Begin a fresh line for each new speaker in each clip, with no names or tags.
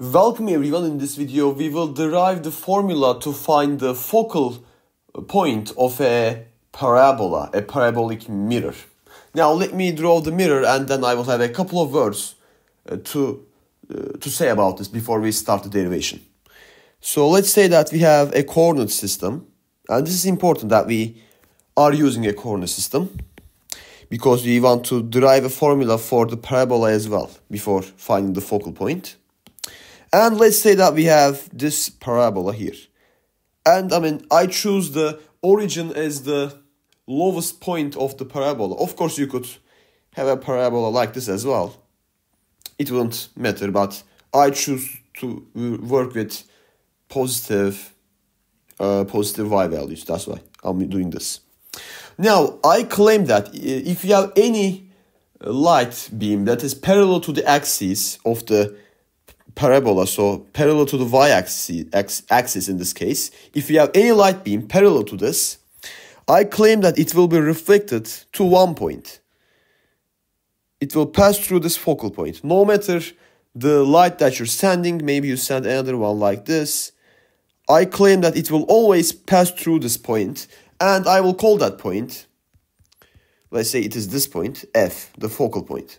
Welcome everyone, in this video we will derive the formula to find the focal point of a parabola, a parabolic mirror. Now let me draw the mirror and then I will have a couple of words uh, to, uh, to say about this before we start the derivation. So let's say that we have a coordinate system and this is important that we are using a coordinate system because we want to derive a formula for the parabola as well before finding the focal point. And let's say that we have this parabola here. And I mean, I choose the origin as the lowest point of the parabola. Of course, you could have a parabola like this as well. It wouldn't matter, but I choose to work with positive, uh, positive y values. That's why I'm doing this. Now, I claim that if you have any light beam that is parallel to the axis of the parabola, so parallel to the y-axis axis in this case, if you have any light beam parallel to this, I claim that it will be reflected to one point. It will pass through this focal point. No matter the light that you're sending, maybe you send another one like this, I claim that it will always pass through this point and I will call that point, let's say it is this point, F, the focal point.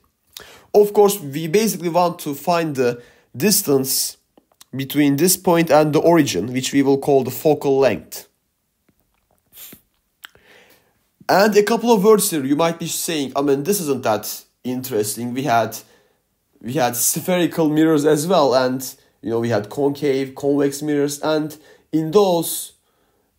Of course, we basically want to find the distance between this point and the origin, which we will call the focal length. And a couple of words here, you might be saying, I mean, this isn't that interesting. We had we had spherical mirrors as well, and you know, we had concave, convex mirrors, and in those,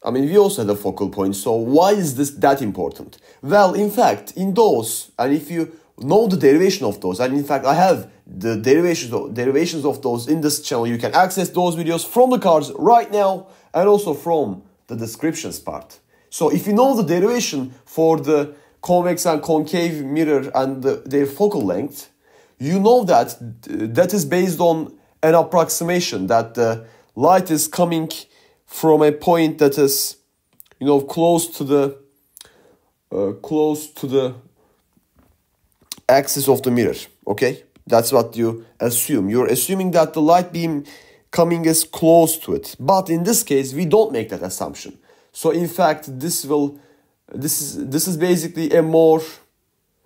I mean, we also had a focal point. So why is this that important? Well, in fact, in those, and if you know the derivation of those, and in fact, I have the derivations of, derivations of those in this channel. You can access those videos from the cards right now and also from the descriptions part. So if you know the derivation for the convex and concave mirror and the, their focal length, you know that that is based on an approximation that the light is coming from a point that is, you know, close to the uh, close to the axis of the mirror. Okay. That's what you assume. You're assuming that the light beam coming is close to it. But in this case, we don't make that assumption. So in fact, this will this is this is basically a more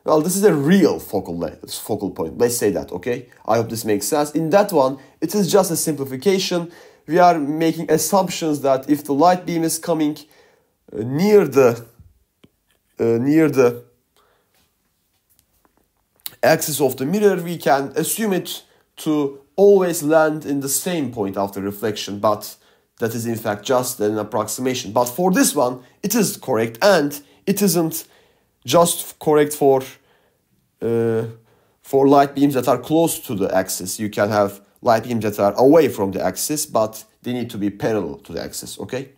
well, this is a real focal length, focal point. Let's say that, okay? I hope this makes sense. In that one, it is just a simplification. We are making assumptions that if the light beam is coming uh, near the uh, near the axis of the mirror, we can assume it to always land in the same point after reflection, but that is in fact just an approximation. But for this one, it is correct and it isn't just correct for uh, for light beams that are close to the axis. You can have light beams that are away from the axis, but they need to be parallel to the axis, okay?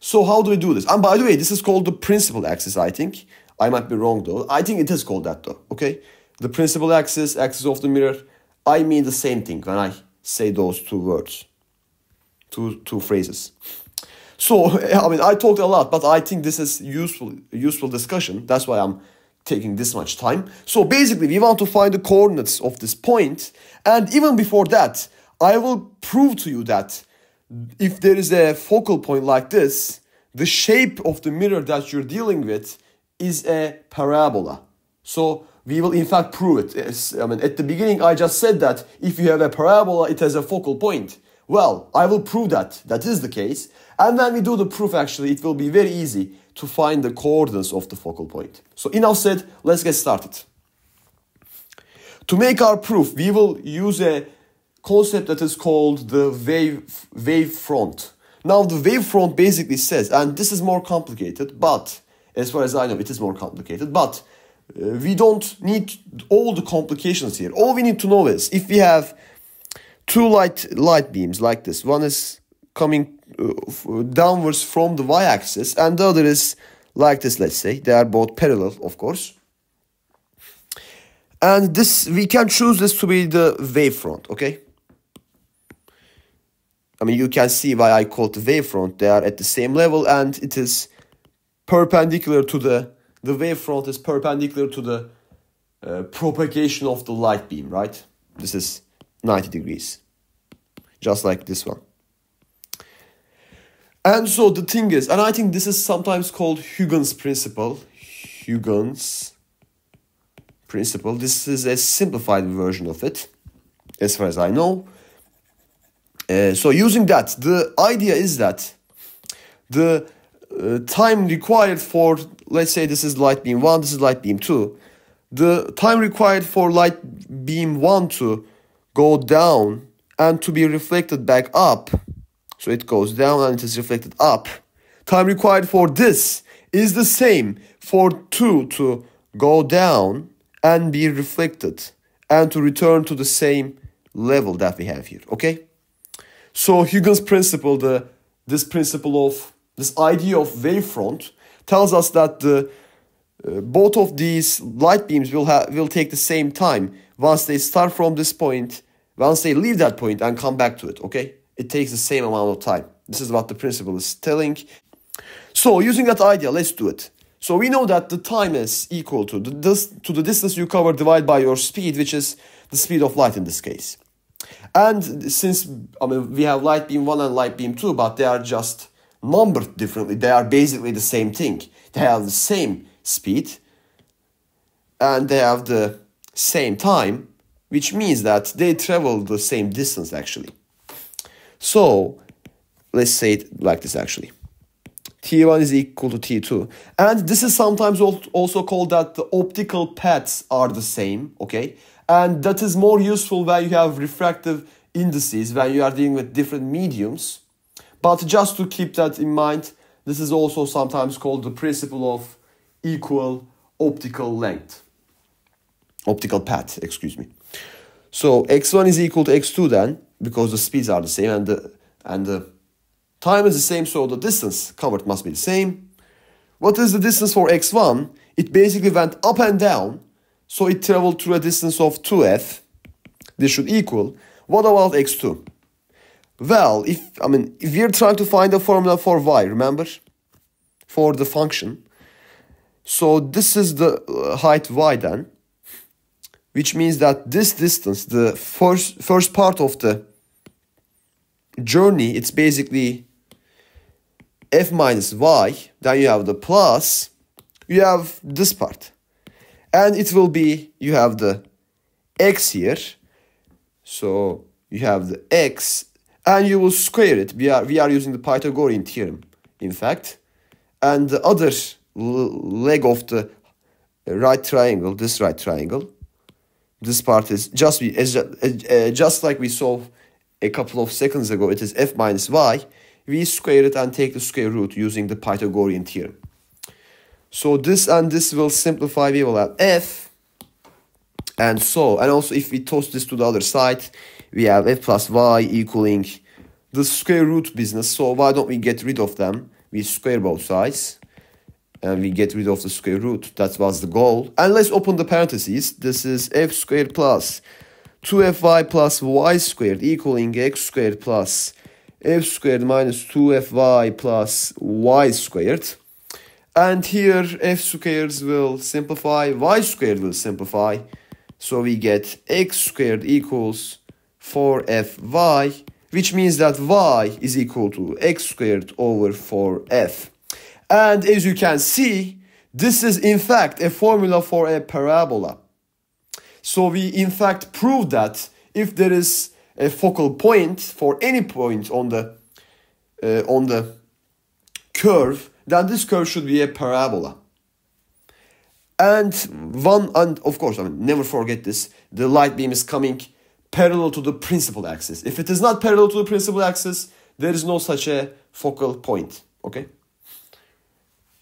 So how do we do this? And by the way, this is called the principal axis, I think. I might be wrong though. I think it is called that though. Okay. The principal axis, axis of the mirror. I mean the same thing when I say those two words, two two phrases. So I mean I talked a lot, but I think this is useful useful discussion. That's why I'm taking this much time. So basically, we want to find the coordinates of this point, and even before that, I will prove to you that if there is a focal point like this, the shape of the mirror that you're dealing with is a parabola. So we will in fact prove it. I mean, at the beginning, I just said that if you have a parabola, it has a focal point. Well, I will prove that that is the case. And when we do the proof, actually, it will be very easy to find the coordinates of the focal point. So enough said, let's get started. To make our proof, we will use a concept that is called the wave, wave front. Now, the wave front basically says, and this is more complicated, but as far as I know, it is more complicated, but uh, we don't need all the complications here. All we need to know is if we have two light light beams like this, one is coming uh, downwards from the y-axis and the other is like this, let's say. They are both parallel, of course. And this we can choose this to be the wavefront, okay? I mean, you can see why I call it the wavefront. They are at the same level and it is perpendicular to the the wavefront is perpendicular to the uh, propagation of the light beam, right? This is 90 degrees. Just like this one. And so the thing is, and I think this is sometimes called Huygens principle. Huygens principle. This is a simplified version of it, as far as I know. Uh, so using that, the idea is that the uh, time required for, let's say this is light beam 1, this is light beam 2. The time required for light beam 1 to go down and to be reflected back up so it goes down and it is reflected up. Time required for this is the same for 2 to go down and be reflected and to return to the same level that we have here, okay? So Huygens principle, the this principle of this idea of wavefront tells us that the uh, both of these light beams will have will take the same time once they start from this point, once they leave that point and come back to it, okay? it takes the same amount of time. This is what the principle is telling. So using that idea, let's do it. So we know that the time is equal to the, this, to the distance you cover divided by your speed, which is the speed of light in this case. And since I mean we have light beam 1 and light beam 2, but they are just numbered differently. They are basically the same thing. They have the same speed and they have the same time, which means that they travel the same distance actually. So let's say it like this actually. T1 is equal to T2. And this is sometimes also called that the optical paths are the same, okay? And that is more useful when you have refractive indices, when you are dealing with different mediums. But just to keep that in mind, this is also sometimes called the principle of equal optical length. Optical path, excuse me. So x1 is equal to x2 then, because the speeds are the same and the, and the time is the same, so the distance covered must be the same. What is the distance for x1? It basically went up and down, so it traveled through a distance of 2f. This should equal. What about x2? Well, if I mean, if we're trying to find a formula for y, remember? For the function. So this is the uh, height y then which means that this distance, the first, first part of the journey, it's basically f minus y, then you have the plus, you have this part. And it will be, you have the x here, so you have the x, and you will square it. We are, we are using the Pythagorean theorem, in fact. And the other leg of the right triangle, this right triangle, this part is just we as uh, just like we saw a couple of seconds ago it is f minus y we square it and take the square root using the pythagorean theorem so this and this will simplify we will have f and so and also if we toss this to the other side we have f plus y equaling the square root business so why don't we get rid of them we square both sides and we get rid of the square root. That was the goal. And let's open the parentheses. This is f squared plus 2fy plus y squared equaling x squared plus f squared minus 2fy plus y squared. And here f squares will simplify, y squared will simplify. So we get x squared equals 4fy, which means that y is equal to x squared over 4f. And as you can see, this is in fact a formula for a parabola. So we in fact prove that if there is a focal point for any point on the uh, on the curve, then this curve should be a parabola. And one, and of course, I mean, never forget this: the light beam is coming parallel to the principal axis. If it is not parallel to the principal axis, there is no such a focal point. Okay.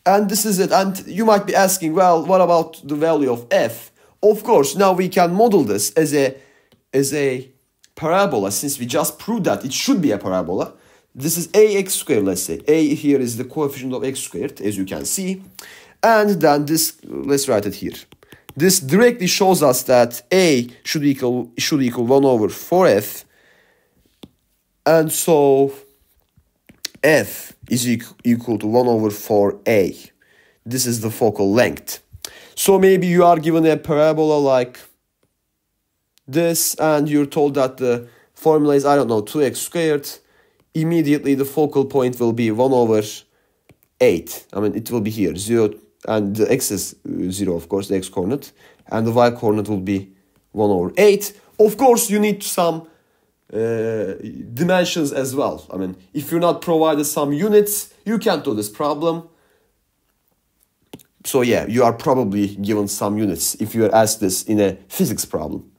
And this is it. And you might be asking, well, what about the value of f? Of course, now we can model this as a as a parabola since we just proved that it should be a parabola. This is ax squared, let's say. a here is the coefficient of x squared, as you can see. And then this, let's write it here. This directly shows us that a should equal should equal 1 over 4f. And so f is equal to 1 over 4a. This is the focal length. So maybe you are given a parabola like this and you're told that the formula is, I don't know, 2x squared, immediately the focal point will be 1 over 8. I mean, it will be here, 0, and the x is 0, of course, the x coordinate, and the y coordinate will be 1 over 8. Of course, you need some uh, dimensions as well. I mean, if you're not provided some units, you can't do this problem. So yeah, you are probably given some units if you are asked this in a physics problem.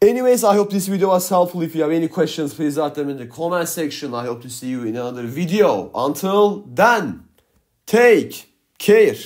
Anyways, I hope this video was helpful. If you have any questions, please add them in the comment section. I hope to see you in another video. Until then, take care.